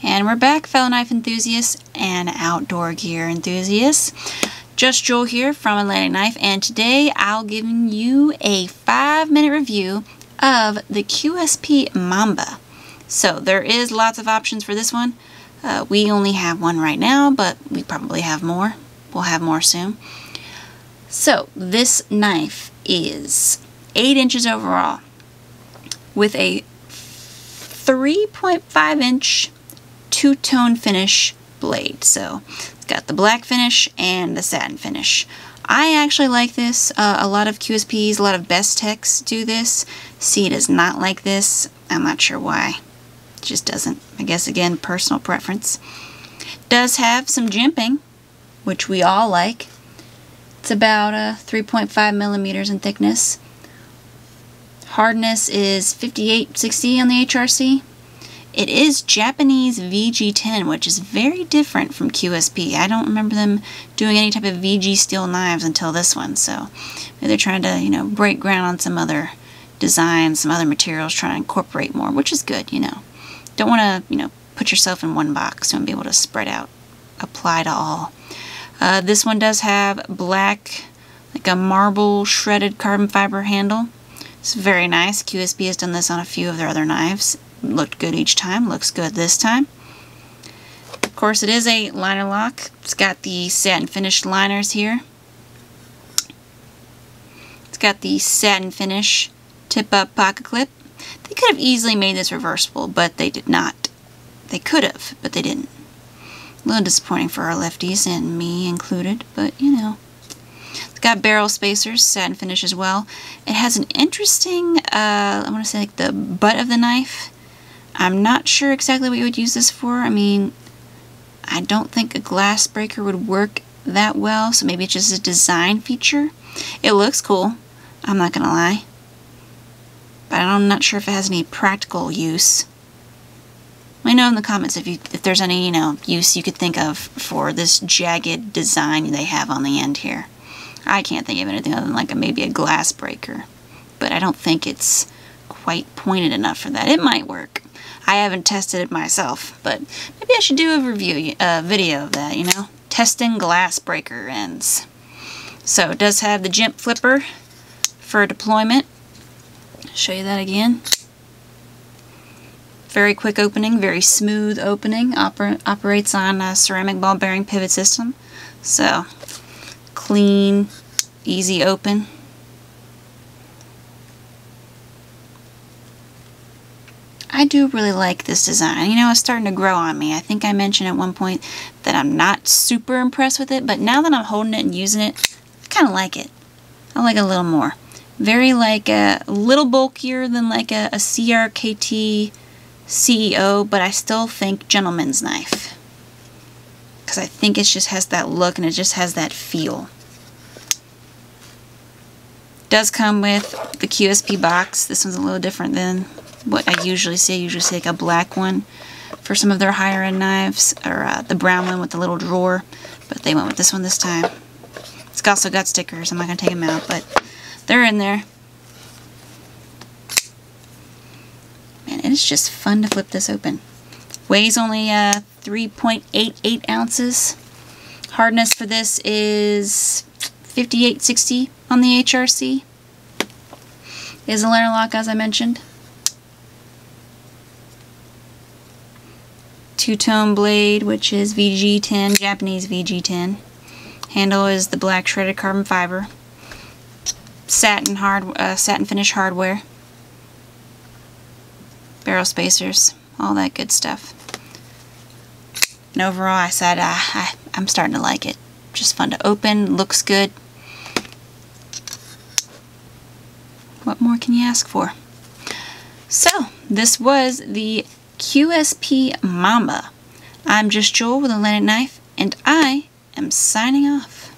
And we're back, fellow knife enthusiasts and outdoor gear enthusiasts. Just Jul here from Atlantic Knife, and today I'll give you a five minute review of the QSP Mamba. So there is lots of options for this one. Uh, we only have one right now, but we probably have more. We'll have more soon. So this knife is 8 inches overall with a 3.5 inch two-tone finish blade. So it's got the black finish and the satin finish. I actually like this. Uh, a lot of QSPs, a lot of Bestechs do this. See does not like this. I'm not sure why. It just doesn't. I guess again, personal preference. Does have some jimping, which we all like. It's about uh, 3.5 millimeters in thickness. Hardness is 5860 on the HRC. It is Japanese VG10, which is very different from QSP. I don't remember them doing any type of VG steel knives until this one, so they're trying to, you know, break ground on some other designs, some other materials, trying to incorporate more, which is good, you know. Don't want to, you know, put yourself in one box. You want to be able to spread out, apply to all. Uh, this one does have black, like a marble shredded carbon fiber handle. It's very nice. QSP has done this on a few of their other knives. Looked good each time. Looks good this time. Of course, it is a liner lock. It's got the satin finished liners here. It's got the satin finish tip-up pocket clip. They could have easily made this reversible, but they did not. They could have, but they didn't. A little disappointing for our lefties and me included, but you know. It's got barrel spacers, satin finish as well. It has an interesting, uh, I want to say like the butt of the knife. I'm not sure exactly what you would use this for. I mean, I don't think a glass breaker would work that well, so maybe it's just a design feature. It looks cool, I'm not to lie. But I'm not sure if it has any practical use. Let me know in the comments if you if there's any, you know, use you could think of for this jagged design they have on the end here. I can't think of anything other than like a, maybe a glass breaker. But I don't think it's quite pointed enough for that. It might work. I haven't tested it myself, but maybe I should do a review, a video of that, you know? Testing glass breaker ends. So it does have the jimp flipper for deployment. Show you that again. Very quick opening, very smooth opening. Oper operates on a ceramic ball bearing pivot system. So, clean, easy open. I do really like this design. You know, it's starting to grow on me. I think I mentioned at one point that I'm not super impressed with it, but now that I'm holding it and using it, I kind of like it. I like it a little more. Very like a, a little bulkier than like a, a CRKT CEO, but I still think gentleman's knife. Because I think it just has that look and it just has that feel. Does come with the QSP box. This one's a little different than what I usually see. I usually see like a black one for some of their higher end knives, or uh, the brown one with the little drawer, but they went with this one this time. It's also got stickers. I'm not going to take them out, but they're in there. Man, it is just fun to flip this open. Weighs only uh, 3.88 ounces. Hardness for this is 5860 on the HRC. Is a liner lock, as I mentioned. Two-tone blade, which is VG10, Japanese VG10. Handle is the black shredded carbon fiber. Satin hard, uh, satin finish hardware. Barrel spacers, all that good stuff. And overall, I said uh, I, I'm starting to like it. Just fun to open, looks good. What more can you ask for? So, this was the QSP Mamba. I'm just Jul with a Atlantic Knife, and I am signing off.